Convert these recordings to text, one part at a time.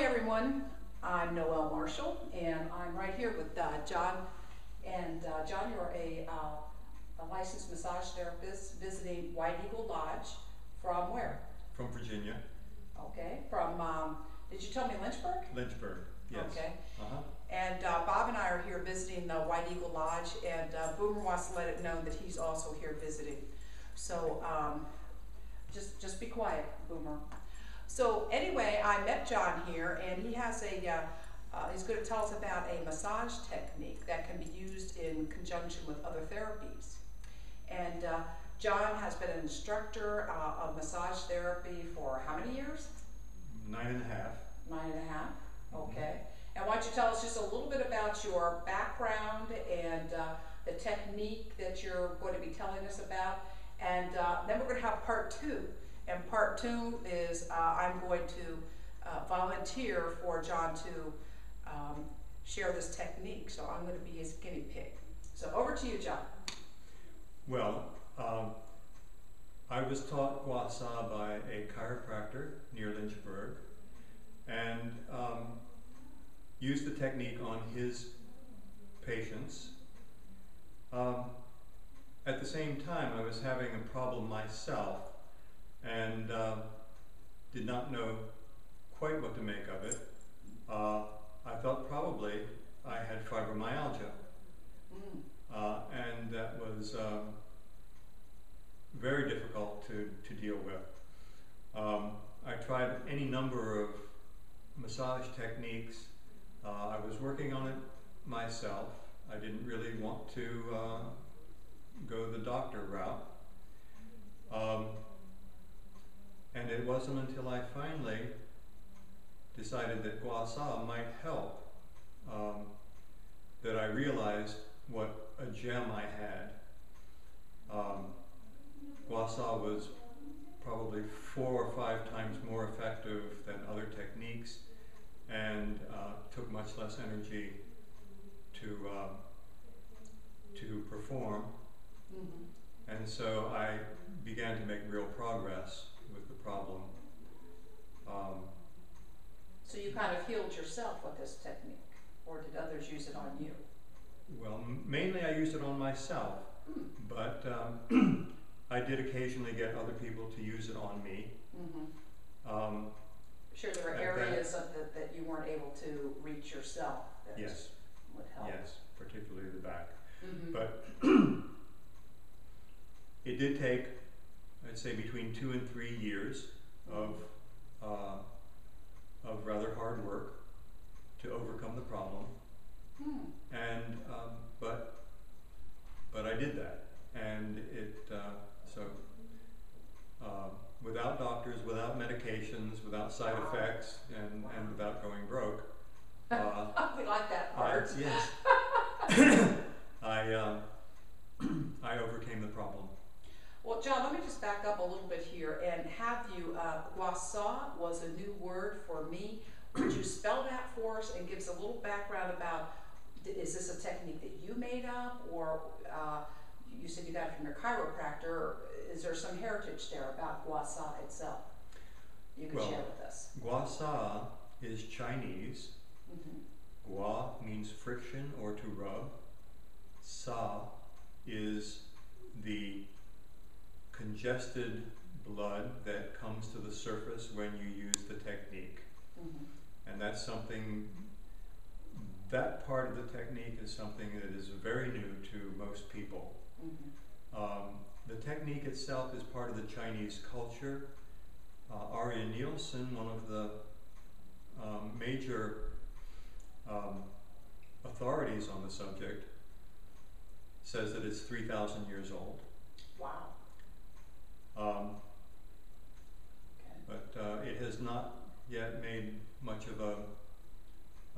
Hi everyone, I'm Noelle Marshall and I'm right here with uh, John. And uh, John, you're a, uh, a licensed massage therapist visiting White Eagle Lodge from where? From Virginia, Okay, from, um, did you tell me Lynchburg? Lynchburg, yes. Okay. Uh-huh. And uh, Bob and I are here visiting the White Eagle Lodge, and uh, Boomer wants to let it know that he's also here visiting. So um, just just be quiet, Boomer. So anyway, I met John here, and he has a. Uh, uh, he's going to tell us about a massage technique that can be used in conjunction with other therapies. And uh, John has been an instructor uh, of massage therapy for how many years? Nine and a half. Nine and a half. Okay. And why don't you tell us just a little bit about your background and uh, the technique that you're going to be telling us about? And uh, then we're going to have part two. And part two is uh, I'm going to uh, volunteer for John to um, share this technique. So I'm going to be his guinea pig. So over to you, John. Well, um, I was taught Gua Sha by a chiropractor near Lynchburg and um, used the technique on his patients. Um, at the same time, I was having a problem myself and uh, did not know quite what to make of it. Uh, I thought probably I had fibromyalgia, Mm. uh, and that was um, very difficult to, to deal with. Um, I tried any number of massage techniques. Uh, I was working on it myself. I didn't really want to uh, go the doctor route. Um, and it wasn't until I finally decided that Gua Sha might help um, that I realized what a gem I had. Um, Gua Sha was probably four or five times more effective than other techniques and uh, took much less energy to, uh, to perform. Mhm. And so I began to make real progress problem. Um, So you kind of healed yourself with this technique, or did others use it on you? well, m- mainly I used it on myself, Hmm. but um, I did occasionally get other people to use it on me. Mm-hmm. Um, Sure, there were At that- areas of the, that you weren't able to reach yourself that yes, would help. yes, particularly the back. Mhm. But it did take, I'd say, between two and three years of, uh, of rather hard work to overcome the problem. Hmm. And, um, but, but I did that. And it, uh, so, uh, without doctors, without medications, without side effects, and, and without going broke, uh, we like that part. yes. I, um, I overcame the problem. Well, John, let me just back up a little bit here and have you, uh, Gua Sha was a new word for me. Would you spell that for us and give us a little background about, is this a technique that you made up or, uh, you said you got it from your chiropractor. Is there some heritage there about Gua Sha itself? You can Well- share with us. Gua Sha is Chinese. Mhm. Gua means friction or to rub. Sa is the congested blood that comes to the surface when you use the technique. Mhm. And that's something, that part of the technique is something that is very new to most people. Mhm. Um, the technique itself is part of the Chinese culture. Uh, Arya Nielsen, one of the um, major um, authorities on the subject, says that it's 3,000 years old. Wow. Um, Okay. but uh, it has not yet made much of a,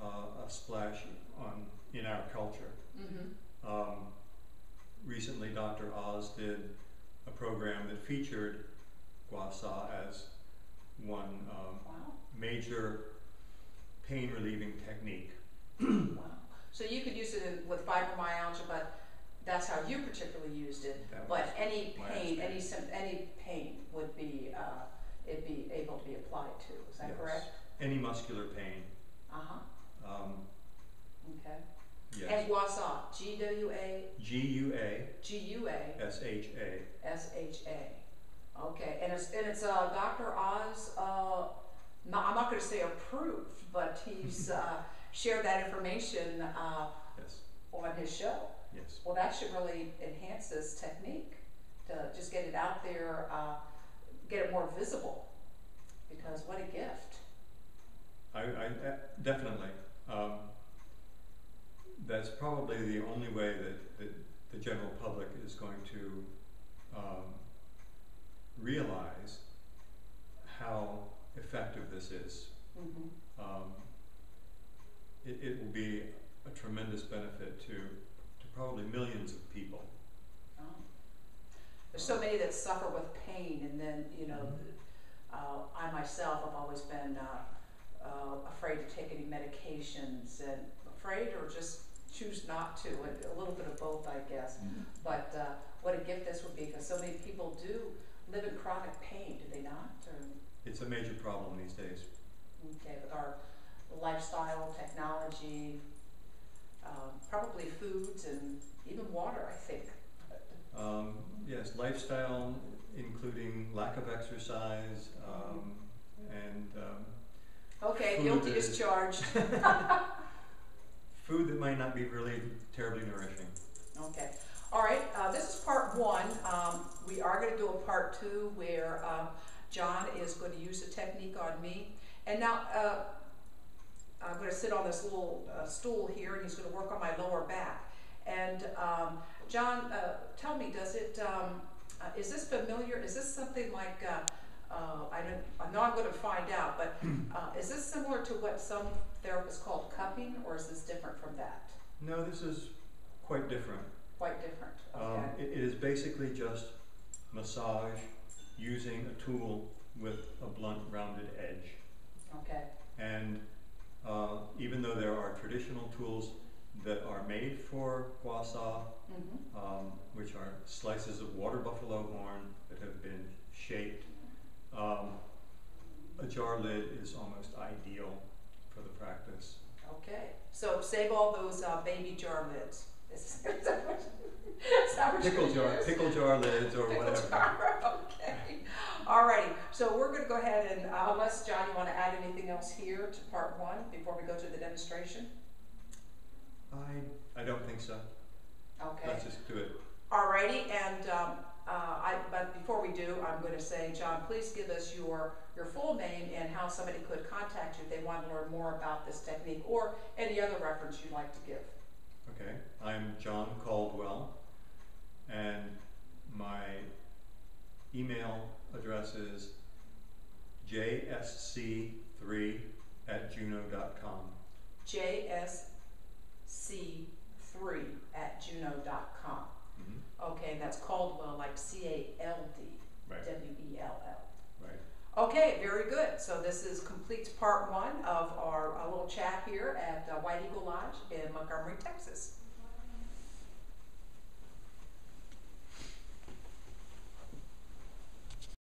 uh, a splash on, in our culture. Mhm. Um, recently, Dr. Oz did a program that featured Gua Sha as one um, Wow. major pain relieving technique. Wow. So you could use it with fibromyalgia, but that's how you particularly used it. That But any pain, any any pain would be, uh, it'd be able to be applied to, is that Yes. correct? any muscular pain. Uh-huh, Um, okay. yes. And Guasa, G W A, G U A G U A, S H A. S H A. Okay, and it's, and it's, uh, Dr. Oz, uh, not, I'm not gonna say approved, but he's, uh, shared that information, uh, Yes. on his show. Yes. Well, that should really enhance this technique, to just get it out there, uh, get it more visible, because what a gift. I, I uh, definitely. Um, that's probably the only way that, that the general public is going to um, realize how effective this is. Mhm. Um, it, it will be a tremendous benefit to, to probably millions of people. Oh. Suffer with pain, and then, you know, uh, I myself have always been uh, uh, afraid to take any medications, and afraid or just choose not to, a little bit of both, I guess. But uh, what a gift this would be, because so many people do live in chronic pain, do they not? Or, It's a major problem these days. okay, with our lifestyle, technology, um, probably foods, and even water, I think. Um, yes, lifestyle, including lack of exercise, um, and um, Okay, Food guilty is- charged. food that might not be really terribly nourishing. Okay, all right, uh, this is part one. Um, we are gonna do a part two where, um, John is gonna use a technique on me. And now, uh, I'm gonna sit on this little, uh, stool here and he's gonna work on my lower back. And, um, John, uh, tell me, does it, um, uh, is this familiar? Is this something like, uh, uh, I don't, I know I'm gonna find out, but, uh, is this similar to what some therapists call cupping, or is this different from that? No, this is quite different. Quite different, Um, it, it is basically just massage using a tool with a blunt, rounded edge. Okay, And uh, even though there are traditional tools that are made for guasa, mm-hmm, um, which are slices of water buffalo horn that have been shaped, um, a jar lid is almost ideal for the practice. okay. So save all those, uh, baby jar lids. Is is that what, is that what Pickle jar, pickle jar lids or Pickle whatever. jar, okay. Alrighty, so we're gonna go ahead and, uh, unless, John, you wanna add anything else here to part one before we go to the demonstration? I, I don't think so. Okay. Let's just do it. Alrighty, and, um, uh, I, but before we do, I'm gonna say, John, please give us your, your full name and how somebody could contact you if they want to learn more about this technique or any other reference you'd like to give. Okay, I'm John Caldwell, and my email address is jsc3 at juno.com. JSC3 at juno.com. Mm-hmm. Okay, that's Caldwell, like C A L D Right, W E L L. right. Okay, very good. So this is completes part one of our uh, little chat here at uh, White Eagle Lodge in Montgomery, Texas.